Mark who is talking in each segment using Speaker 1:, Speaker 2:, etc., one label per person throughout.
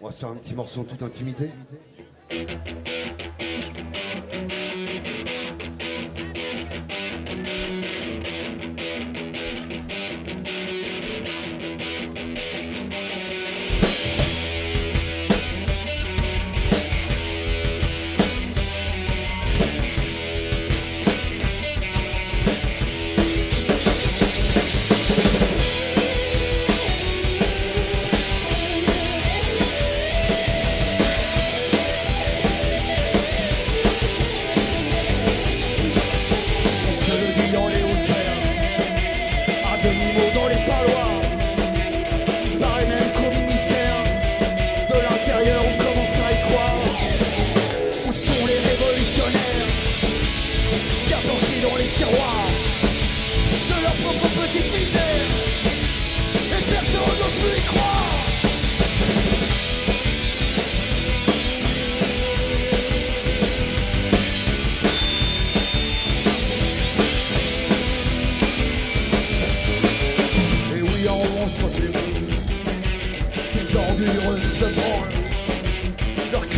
Speaker 1: On va faire un petit morceau en toute intimité.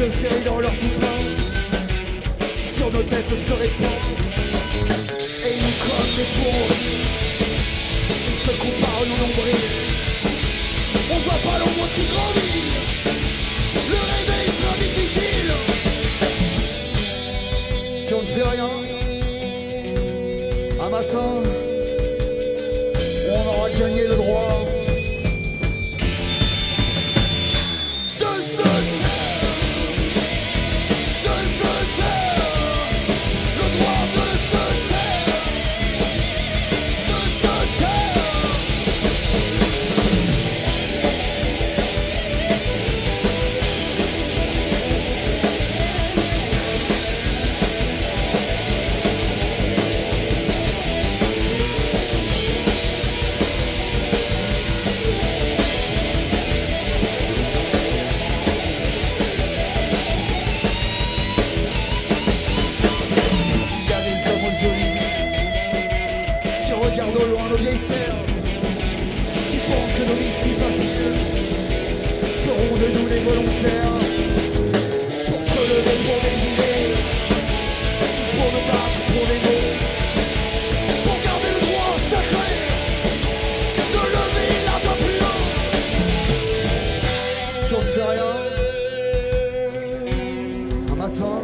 Speaker 1: que serrés dans leur poupin Sur nos têtes se répand. Et ils nous comme des fourreaux Ils se comparent nos nombrils. On voit pas l'ombre qui grandit. Le réveil sera difficile. Si on ne fait rien Un matin se nourrissent si facile feront de nous les volontaires pour se lever pour des idées, pour nous battre pour les mots, pour garder le droit sacré de lever la main plus haut. Si on ne fait rien, un matin,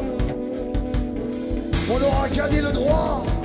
Speaker 1: on aura gagné le droit.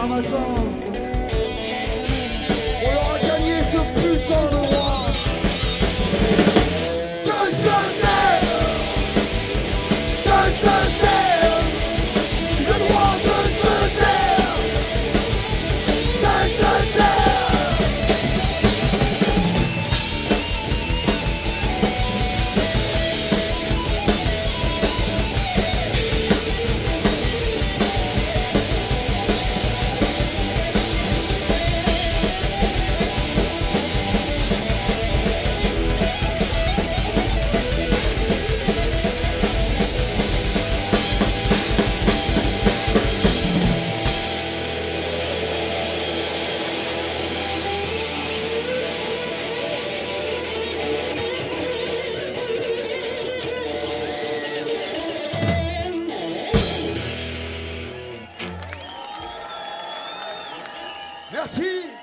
Speaker 1: mama co? Merci.